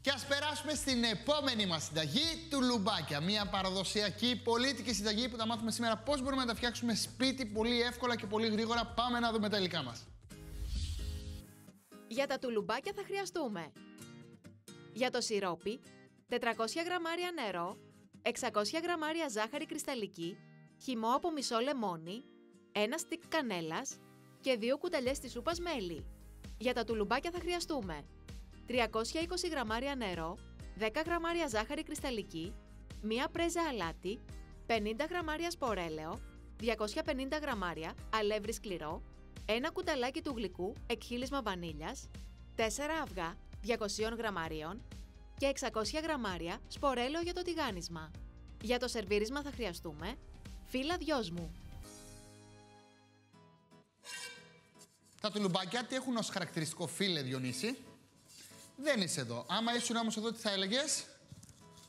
Και ας περάσουμε στην επόμενη μας συνταγή, του λουμπάκια. Μια παραδοσιακή πολίτικη συνταγή που θα μάθουμε σήμερα πώς μπορούμε να τα φτιάξουμε σπίτι πολύ εύκολα και πολύ γρήγορα. Πάμε να δούμε τα υλικά μας. Για τα τουλουμπάκια θα χρειαστούμε για το σιρόπι 400 γραμμάρια νερό, 600 γραμμάρια ζάχαρη κρυσταλλική, χυμό από μισό λεμόνι, ένα στικ κανέλας και δύο κουταλιές της σούπας μέλι. Για τα τουλουμπάκια θα χρειαστούμε 320 γραμμάρια νερό, 10 γραμμάρια ζάχαρη κρυσταλλική, μία πρέζα αλάτι, 50 γραμμάρια σπορέλαιο, 250 γραμμάρια αλεύρι σκληρό, ένα κουταλάκι του γλυκού εκχύλισμα βανίλιας, 4 αυγά 200 γραμμαρίων και 600 γραμμάρια σπορέλαιο για το τηγάνισμα. Για το σερβίρισμα θα χρειαστούμε φύλλα δυόσμου. Τα τουλουμπάκια τι έχουν ως χαρακτηριστικό φίλε Διονύση; Δεν είσαι εδώ. Άμα ήσουν όμως εδώ τι θα έλεγες;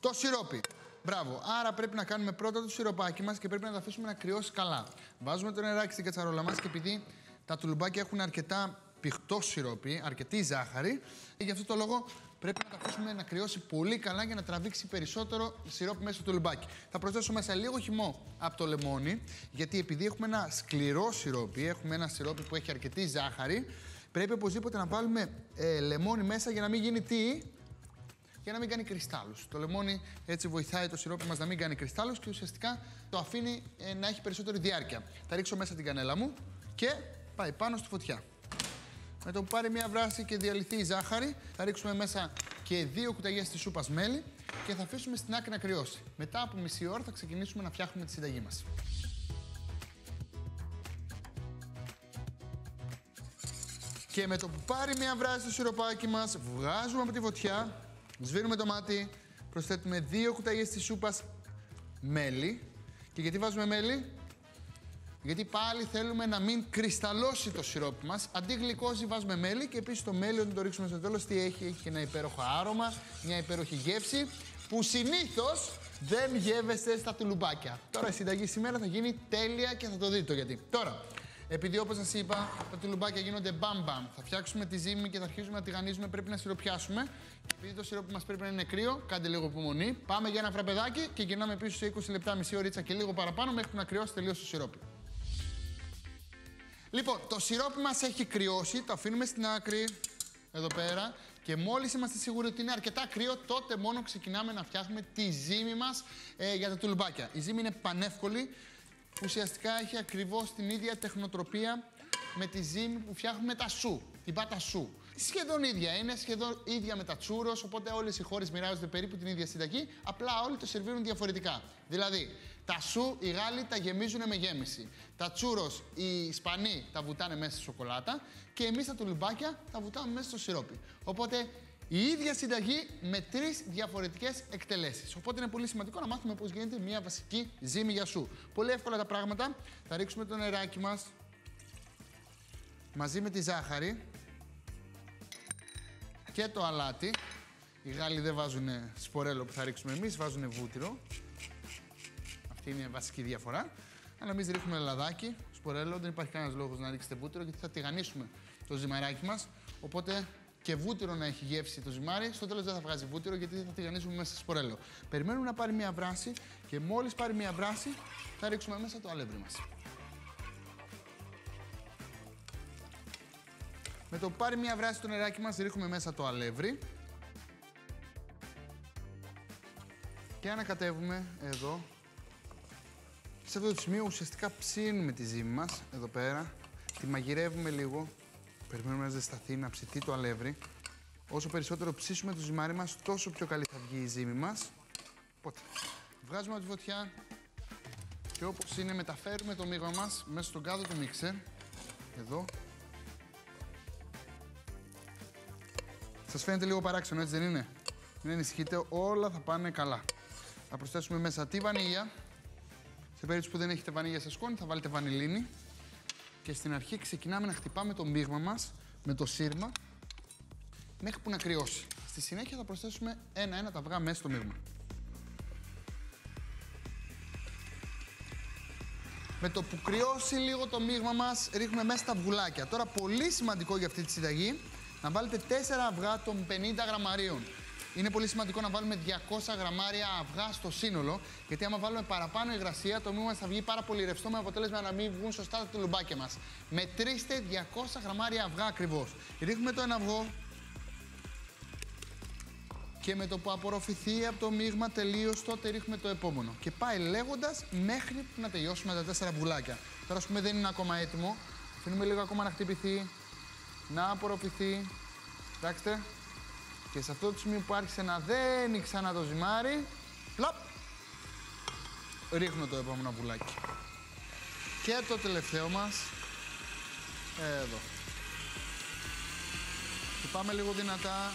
Το σιρόπι. Μπράβο. Άρα πρέπει να κάνουμε πρώτα το σιροπάκι μας και πρέπει να τα αφήσουμε να κρυώσει καλά. Βάζουμε το νεράκι στην κατσαρόλα μας και επειδή τα τουλουμπάκια έχουν αρκετά πηχτό σιρόπι, αρκετή ζάχαρη. Και γι' αυτό το λόγο πρέπει να τα αφήσουμε να κρυώσει πολύ καλά για να τραβήξει περισσότερο σιρόπι μέσα στο τουλουμπάκι. Θα προσθέσω μέσα λίγο χυμό από το λεμόνι, γιατί επειδή έχουμε ένα σκληρό σιρόπι, έχουμε ένα σιρόπι που έχει αρκετή ζάχαρη, πρέπει οπωσδήποτε να βάλουμε ε, λεμόνι μέσα για να μην γίνει τι, για να μην κάνει κρυστάλλους. Το λεμόνι έτσι βοηθάει το σιρόπι μας να μην κάνει κρυστάλλους και ουσιαστικά το αφήνει ε, να έχει περισσότερη διάρκεια. Θα ρίξω μέσα την κανέλα μου και πάει πάνω στη φωτιά. Με το που πάρει μια βράση και διαλυθεί η ζάχαρη, θα ρίξουμε μέσα και δύο κουταλιές της σούπας μέλι και θα αφήσουμε στην άκρη να κρυώσει. Μετά από μισή ώρα θα ξεκινήσουμε να φτιάχνουμε τη συνταγή μας. Και με το που πάρει μια βράση στο σιροπάκι μας, βγάζουμε από τη φωτιά, σβήνουμε το μάτι, προσθέτουμε δύο κουταλιές της σούπας μέλι. Και γιατί βάζουμε μέλι, γιατί πάλι θέλουμε να μην κρυσταλλώσει το σιρόπι μας. Αντί γλυκόζει, βάζουμε μέλι και επίσης το μέλι, όταν το ρίξουμε στο τέλος, τι έχει, έχει ένα υπέροχο άρωμα, μια υπέροχη γεύση που συνήθως δεν γεύεστε στα τουλουμπάκια. Τώρα η συνταγή σήμερα θα γίνει τέλεια και θα το δείτε το γιατί. Τώρα, επειδή όπως σας είπα, τα τουλουμπάκια γίνονται μπαμ μπαμ, θα φτιάξουμε τη ζύμη και θα αρχίσουμε να τηγανίζουμε. Πρέπει να σιροπιάσουμε. Και επειδή το σιρόπι μας πρέπει να είναι κρύο, κάντε λίγο υπομονή. Πάμε για ένα φραπεδάκι και γυρνάμε πίσω σε 20 λεπτά, μισή ωρίτσα και λίγο παραπάνω μέχρι να κρυώσει τελείως το σιρόπι. Λοιπόν, το σιρόπι μας έχει κρυώσει, το αφήνουμε στην άκρη, εδώ πέρα. Και μόλις είμαστε σίγουροι ότι είναι αρκετά κρύο, τότε μόνο ξεκινάμε να φτιάχνουμε τη ζύμη μας ε, για τα τουλουμπάκια. Η ζύμη είναι πανεύκολη, ουσιαστικά έχει ακριβώς την ίδια τεχνοτροπία με τη ζύμη που φτιάχνουμε τα σου, την πάτα σου. Σχεδόν ίδια είναι, σχεδόν ίδια με τα τσούρος, οπότε όλες οι χώρες μοιράζονται περίπου την ίδια συνταγή, απλά όλοι το σερβίρουν διαφορετικά. Δηλαδή, τα σου οι Γάλλοι τα γεμίζουν με γέμιση. Τα τσούρος οι Ισπανοί τα βουτάνε μέσα στη σοκολάτα και εμείς τα τουλουμπάκια τα βουτάμε μέσα στο σιρόπι. Οπότε η ίδια συνταγή με τρεις διαφορετικές εκτελέσεις. Οπότε είναι πολύ σημαντικό να μάθουμε πώς γίνεται μια βασική ζύμη για σου. Πολύ εύκολα τα πράγματα. Θα ρίξουμε το νεράκι μας μαζί με τη ζάχαρη και το αλάτι. Οι Γάλλοι δεν βάζουν σπορέλο που θα ρίξουμε εμείς, βάζουν βούτυρο. Αυτή είναι η βασική διαφορά. Αλλά εμείς ρίχνουμε λαδάκι, σπορέλο, δεν υπάρχει κανένας λόγος να ρίξετε βούτυρο γιατί θα τηγανίσουμε το ζυμαράκι μας. Οπότε και βούτυρο να έχει γεύση το ζυμάρι, στο τέλος δεν θα βγάζει βούτυρο γιατί θα τηγανίσουμε μέσα σε σπορέλο. Περιμένουμε να πάρει μια βράση και μόλις πάρει μια βράση θα ρίξουμε μέσα το αλεύρι μας. Με το που πάρει μια βράση το νεράκι μας, ρίχνουμε μέσα το αλεύρι. Και ανακατεύουμε εδώ. Σε αυτό το σημείο ουσιαστικά ψήνουμε τη ζύμη μας, εδώ πέρα. Τη μαγειρεύουμε λίγο. Περιμένουμε να ζεσταθεί, να ψηθεί το αλεύρι. Όσο περισσότερο ψήσουμε το ζυμάρι μας, τόσο πιο καλή θα βγει η ζύμη μας. Οπότε, βγάζουμε από τη φωτιά και όπως είναι μεταφέρουμε το μείγμα μας μέσα στον κάδο του μίξερ. Εδώ. Σας φαίνεται λίγο παράξενο, έτσι δεν είναι; Μην ανησυχείτε, όλα θα πάνε καλά. Θα προσθέσουμε μέσα τη βανίλια. Σε περίπτωση που δεν έχετε βανίλια σε σκόνη, θα βάλετε βανιλίνη. Και στην αρχή ξεκινάμε να χτυπάμε το μείγμα μας με το σύρμα μέχρι που να κρυώσει. Στη συνέχεια θα προσθέσουμε ένα-ένα τα αυγά μέσα στο μείγμα. Με το που κρυώσει λίγο το μείγμα μας, ρίχνουμε μέσα τα αυγουλάκια. Τώρα, πολύ σημαντικό για αυτή τη συνταγή, να βάλετε 4 αυγά των 50 γραμμαρίων. Είναι πολύ σημαντικό να βάλουμε 200 γραμμάρια αυγά στο σύνολο, γιατί άμα βάλουμε παραπάνω υγρασία, το μείγμα θα βγει πάρα πολύ ρευστό με αποτέλεσμα να μην βγουν σωστά τα τουλουμπάκια μας. Μετρήστε 200 γραμμάρια αυγά ακριβώς. Ρίχνουμε το ένα αυγό, και με το που απορροφηθεί από το μείγμα τελείως, τότε ρίχνουμε το επόμενο. Και πάει λέγοντας μέχρι να τελειώσουμε τα τέσσερα βουλάκια. Τώρα, ας πούμε, δεν είναι ακόμα έτοιμο. Αφήνουμε λίγο ακόμα να χτυπηθεί, να απορροφηθεί. Κοιτάξτε. Και σε αυτό το σημείο που άρχισε να δένει ξανά το ζυμάρι, πλαπ, ρίχνω το επόμενο βουλάκι. Και το τελευταίο μας, εδώ. Και πάμε λίγο δυνατά.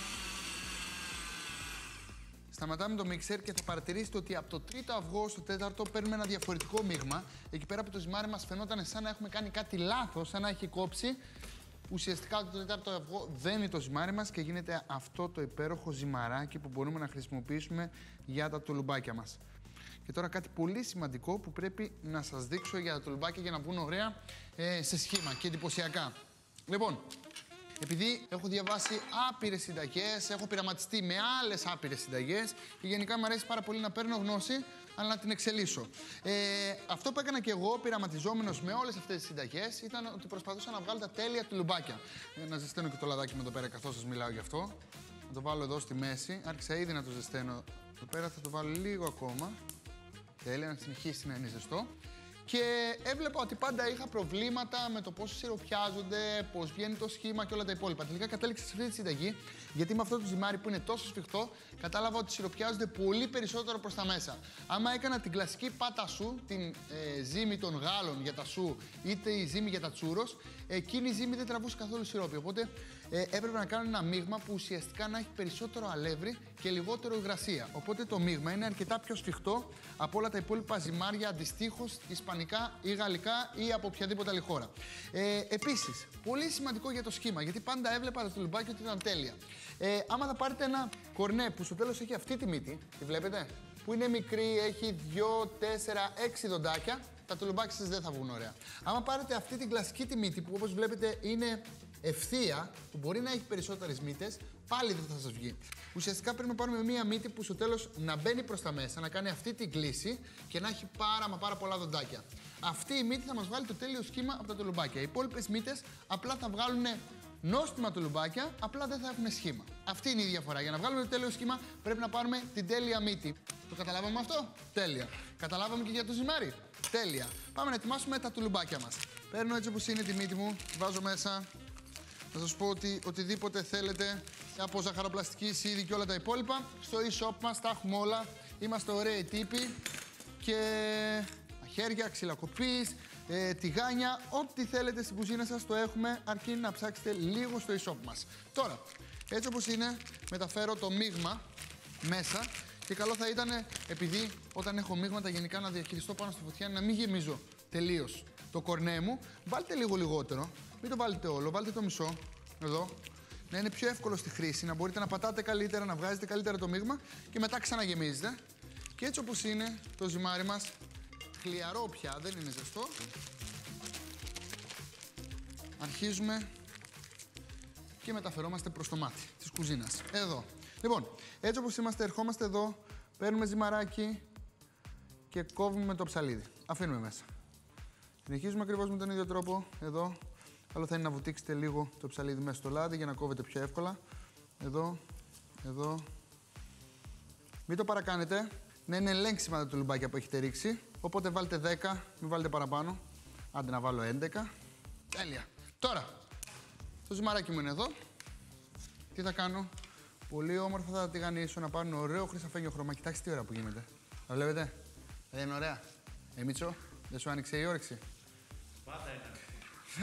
Σταματάμε το μίξερ και θα παρατηρήσετε ότι από το τρίτο αυγό στο τέταρτο παίρνουμε ένα διαφορετικό μείγμα. Εκεί πέρα από το ζυμάρι μας φαινόταν σαν να έχουμε κάνει κάτι λάθος, σαν να έχει κόψει. Ουσιαστικά το τέταρτο αυγό δένει το ζυμάρι μας και γίνεται αυτό το υπέροχο ζυμαράκι που μπορούμε να χρησιμοποιήσουμε για τα τουλουμπάκια μας. Και τώρα κάτι πολύ σημαντικό που πρέπει να σας δείξω για τα τουλουμπάκια για να βγουν ωραία ε, σε σχήμα και εντυπωσιακά. Λοιπόν, επειδή έχω διαβάσει άπειρες συνταγές, έχω πειραματιστεί με άλλες άπειρες συνταγές και γενικά μου αρέσει πάρα πολύ να παίρνω γνώση, αλλά να την εξελίσσω. Ε, αυτό που έκανα και εγώ, πειραματιζόμενος με όλες αυτές τις συνταγές, ήταν ότι προσπαθούσα να βγάλω τα τέλεια του λουμπάκια. Ε, να ζεσταίνω και το λαδάκι μου εδώ πέρα καθώς σας μιλάω γι' αυτό. Να το βάλω εδώ στη μέση. Άρχισα ήδη να το ζεσταίνω εδώ πέρα, θα το βάλω λίγο ακόμα. Τέλεια, να συνεχίσει να είναι ζεστό. Και έβλεπα ότι πάντα είχα προβλήματα με το πώς σιροπιάζονται, πώς βγαίνει το σχήμα και όλα τα υπόλοιπα. Τελικά κατέληξα σε αυτή τη συνταγή, γιατί με αυτό το ζυμάρι που είναι τόσο σφιχτό, κατάλαβα ότι σιροπιάζονται πολύ περισσότερο προς τα μέσα. Άμα έκανα την κλασική πάτα σου, την ε, ζύμη των Γάλλων για τα σου, είτε η ζύμη για τα τσούρος, εκείνη η ζύμη δεν τραβούσε καθόλου σιρόπι. Οπότε ε, έπρεπε να κάνω ένα μείγμα που ουσιαστικά να έχει περισσότερο αλεύρι και λιγότερο υγρασία. Οπότε το μείγμα είναι αρκετά πιο σφιχτό από όλα τα υπόλοιπα ζυμάρια αντιστοίχως ισπανικά ή γαλλικά ή από οποιαδήποτε άλλη χώρα. Ε, Επίσης, πολύ σημαντικό για το σχήμα, γιατί πάντα έβλεπα το τουλουμπάκι ότι ήταν τέλεια. Ε, άμα θα πάρετε ένα κορνέ που στο τέλος έχει αυτή τη μύτη, τη βλέπετε, που είναι μικρή, έχει 2, 4, 6 δοντάκια, τα τουλουμπάκια σας δεν θα βγουν ωραία. Άμα πάρετε αυτή την κλασική τη μύτη που όπως βλέπετε είναι ευθεία, που μπορεί να έχει περισσότερες μύτες, πάλι δεν θα σας βγει. Ουσιαστικά πρέπει να πάρουμε μία μύτη που στο τέλος να μπαίνει προς τα μέσα, να κάνει αυτή την κλίση και να έχει πάρα μα πάρα πολλά δοντάκια. Αυτή η μύτη θα μας βγάλει το τέλειο σχήμα από τα τουλουμπάκια. Οι υπόλοιπες μύτες απλά θα βγάλουν νόστιμα τουλουμπάκια, απλά δεν θα έχουν σχήμα. Αυτή είναι η διαφορά. Για να βγάλουμε το τέλειο σχήμα πρέπει να πάρουμε την τέλεια μύτη. Το καταλάβαμε αυτό; Τέλεια. Καταλάβαμε και για το ζυμάρι; Τέλεια. Πάμε να ετοιμάσουμε τα τουλουμπάκια μας. Παίρνω έτσι όπως είναι τη μύτη μου, βάζω μέσα θα σας πω ότι οτιδήποτε θέλετε από ζαχαροπλαστική σίδη και όλα τα υπόλοιπα στο e-shop μας τα έχουμε όλα. Είμαστε ωραίοι τύποι και μαχαίρια, ξυλακοπής, ε, τηγάνια, ό,τι θέλετε στην κουζίνα σας το έχουμε αρκεί να ψάξετε λίγο στο e-shop μας. Τώρα, έτσι όπως είναι, μεταφέρω το μείγμα μέσα και καλό θα ήταν, επειδή όταν έχω μείγματα γενικά να διαχειριστώ πάνω στη φωτιά, να μην γεμίζω τελείως το κορνέ μου, βάλτε λίγο λιγότερο. Μην το βάλετε όλο, βάλτε το μισό. Εδώ. Να είναι πιο εύκολο στη χρήση, να μπορείτε να πατάτε καλύτερα, να βγάζετε καλύτερα το μείγμα και μετά ξαναγεμίζετε. Και έτσι όπως είναι το ζυμάρι μας, χλιαρό πια, δεν είναι ζεστό. Αρχίζουμε και μεταφερόμαστε προς το μάτι της κουζίνας. Εδώ. Λοιπόν, έτσι όπως είμαστε, ερχόμαστε εδώ, παίρνουμε ζυμαράκι και κόβουμε το ψαλίδι. Αφήνουμε μέσα. Συνεχίζουμε ακριβώς με τον ίδιο τρόπο. Εδώ. Καλό θα είναι να βουτήξετε λίγο το ψαλίδι μέσα στο λάδι για να κόβετε πιο εύκολα. Εδώ, εδώ. Μην το παρακάνετε. Να είναι ελέγξιμα τα τουλουμπάκια που έχετε ρίξει. Οπότε βάλτε 10, μην βάλετε παραπάνω. Άντε να βάλω 11. Τέλεια. Τώρα, το ζυμαράκι μου είναι εδώ. Τι θα κάνω; Πολύ όμορφα θα τα τηγανίσω να πάρουν ωραίο χρυσαφένιο χρώμα. Κοιτάξτε τι ώρα που γίνεται. Τα βλέπετε; Δεν είναι ωραία. Ε, Μίτσο, δεν σου άνοιξε η όρεξη;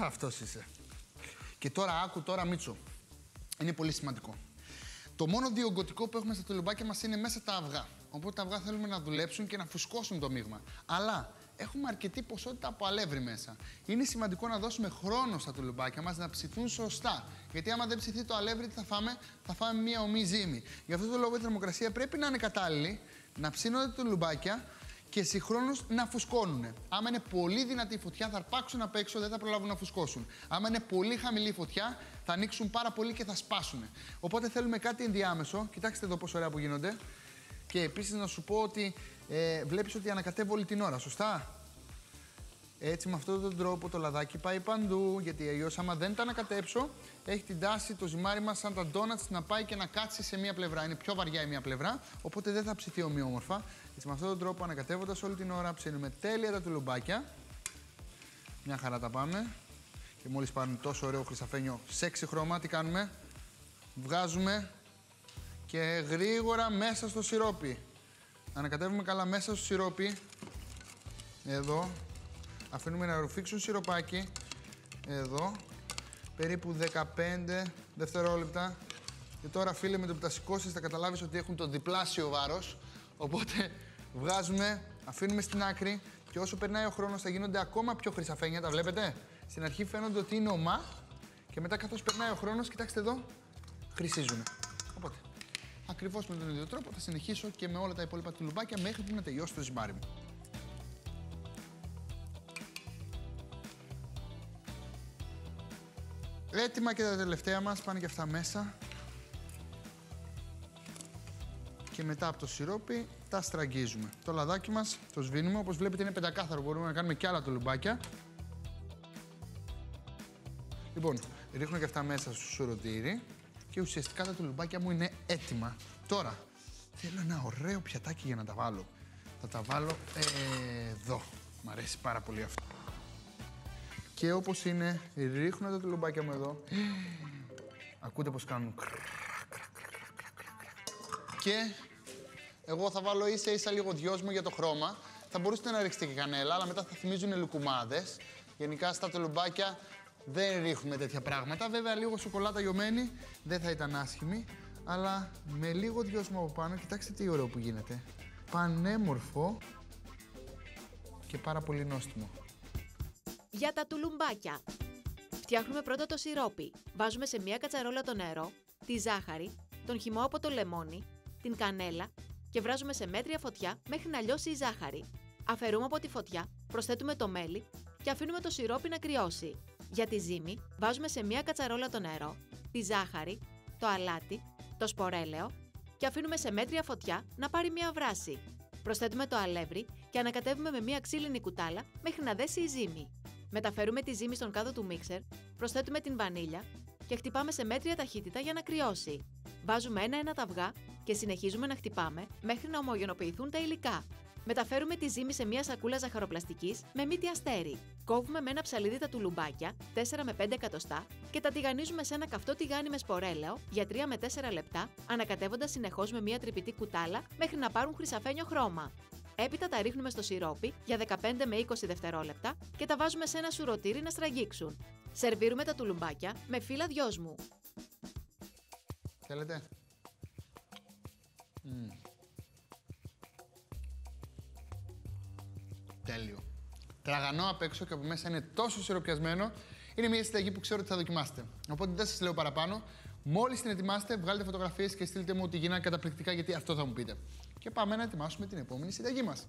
Αυτός είσαι. Και τώρα άκου τώρα Μίτσο. Είναι πολύ σημαντικό. Το μόνο διογκωτικό που έχουμε στα τουλουμπάκια μας είναι μέσα τα αυγά. Οπότε τα αυγά θέλουμε να δουλέψουν και να φουσκώσουν το μείγμα. Αλλά έχουμε αρκετή ποσότητα από αλεύρι μέσα. Είναι σημαντικό να δώσουμε χρόνο στα τουλουμπάκια μας να ψηθούν σωστά. Γιατί άμα δεν ψηθεί το αλεύρι, τι θα φάμε, θα φάμε μία ομή ζύμη. Γι' αυτό το λόγο η θερμοκρασία πρέπει να είναι κατάλληλη, να ψήνονται τα τουλουμπάκια και συγχρόνως να φουσκώνουν. Άμα είναι πολύ δυνατή η φωτιά, θα αρπάξουν απ' έξω, δεν θα προλάβουν να φουσκώσουν. Άμα είναι πολύ χαμηλή η φωτιά, θα ανοίξουν πάρα πολύ και θα σπάσουν. Οπότε θέλουμε κάτι ενδιάμεσο. Κοιτάξτε εδώ πόσο ωραία που γίνονται. Και επίσης να σου πω ότι ε, βλέπεις ότι ανακατεύω όλη την ώρα, σωστά; Έτσι, με αυτόν τον τρόπο το λαδάκι πάει παντού. Γιατί αλλιώς, άμα δεν τα ανακατέψω, έχει την τάση το ζυμάρι μας, σαν τα ντόνατς, να πάει και να κάτσει σε μία πλευρά. Είναι πιο βαριά η μία πλευρά, οπότε δεν θα ψηθεί ομοιόμορφα. Έτσι, με αυτόν τον τρόπο, ανακατεύοντας όλη την ώρα, ψήνουμε τέλεια τα τουλουμπάκια. Μια χαρά τα πάμε. Και μόλις πάρουν τόσο ωραίο χρυσαφένιο σεξι χρώμα, τι κάνουμε; Βγάζουμε και γρήγορα μέσα στο σιρόπι. Ανακατεύουμε καλά μέσα στο σιρόπι. Εδώ, Αφήνουμε να ρουφήξουν σιροπάκι. Εδώ. Περίπου 15 δευτερόλεπτα. Και τώρα, φίλε, με το που τα σηκώσεις θα καταλάβεις ότι έχουν το διπλάσιο βάρος. Οπότε βγάζουμε, αφήνουμε στην άκρη και όσο περνάει ο χρόνος θα γίνονται ακόμα πιο χρυσαφένια. Τα βλέπετε; Στην αρχή φαίνονται ότι είναι ομά και μετά καθώς περνάει ο χρόνος, κοιτάξτε εδώ, χρυσίζουν. Οπότε, ακριβώς με τον ίδιο τρόπο θα συνεχίσω και με όλα τα υπόλοιπα τουλουμπάκια μέχρι που να τελειώσει το ζυμάρι μου. Έτοιμα και τα τελευταία μας, πάνε και αυτά μέσα. Και μετά από το σιρόπι τα στραγγίζουμε. Το λαδάκι μας το σβήνουμε, όπως βλέπετε είναι πεντακάθαρο, μπορούμε να κάνουμε και άλλα τουλουμπάκια. Λοιπόν, ρίχνω και αυτά μέσα στο σουρωτήρι και ουσιαστικά τα τουλουμπάκια μου είναι έτοιμα. Τώρα, θέλω ένα ωραίο πιατάκι για να τα βάλω. Θα τα βάλω εδώ. Μ' αρέσει πάρα πολύ αυτό. Και όπως είναι, ρίχνω τα τουλουμπάκια μου εδώ. Ακούτε πως κάνουν. Και εγώ θα βάλω ίσα ίσα λίγο δυόσμο για το χρώμα. Θα μπορούσατε να ρίξετε και κανέλα, αλλά μετά θα θυμίζουν λουκουμάδες. Γενικά στα τουλουμπάκια δεν ρίχνουμε τέτοια πράγματα. Βέβαια, λίγο σοκολάτα γιωμένη δεν θα ήταν άσχημη. Αλλά με λίγο δυόσμο από πάνω, κοιτάξτε τι ωραίο που γίνεται. Πανέμορφο και πάρα πολύ νόστιμο. Για τα τουλουμπάκια. Φτιάχνουμε πρώτα το σιρόπι. Βάζουμε σε μία κατσαρόλα το νερό, τη ζάχαρη, τον χυμό από το λεμόνι, την κανέλα και βράζουμε σε μέτρια φωτιά μέχρι να λιώσει η ζάχαρη. Αφαιρούμε από τη φωτιά, προσθέτουμε το μέλι και αφήνουμε το σιρόπι να κρυώσει. Για τη ζύμη, βάζουμε σε μία κατσαρόλα το νερό, τη ζάχαρη, το αλάτι, το σπορέλαιο και αφήνουμε σε μέτρια φωτιά να πάρει μία βράση. Προσθέτουμε το αλεύρι και ανακατεύουμε με μία ξύλινη κουτάλα μέχρι να δέσει η ζύμη. Μεταφέρουμε τη ζύμη στον κάδο του μίξερ, προσθέτουμε την βανίλια και χτυπάμε σε μέτρια ταχύτητα για να κρυώσει. Βάζουμε ένα-ένα τα αυγά και συνεχίζουμε να χτυπάμε μέχρι να ομογενοποιηθούν τα υλικά. Μεταφέρουμε τη ζύμη σε μια σακούλα ζαχαροπλαστικής με μύτη αστέρι. Κόβουμε με ένα ψαλίδι τα τουλουμπάκια, 4 με 5 εκατοστά, και τα τηγανίζουμε σε ένα καυτό τηγάνι με σπορέλαιο για 3 με 4 λεπτά, ανακατεύοντας συνεχώς με μια τρυπητή κουτάλα μέχρι να πάρουν χρυσαφένιο χρώμα. Έπειτα τα ρίχνουμε στο σιρόπι για 15 με 20 δευτερόλεπτα και τα βάζουμε σε ένα σουρωτήρι να στραγγίξουν. Σερβίρουμε τα τουλουμπάκια με φύλλα δυόσμου. Θέλετε; Τέλειο. Τραγανό απ' έξω και από μέσα είναι τόσο σιροπιασμένο. Είναι μια συνταγή που ξέρω ότι θα δοκιμάσετε. Οπότε δεν σας λέω παραπάνω. Μόλις την ετοιμάσετε, βγάλετε φωτογραφίες και στείλτε μου ότι γίνανε καταπληκτικά γιατί αυτό θα μου πείτε. Και πάμε να ετοιμάσουμε την επόμενη συνταγή μας.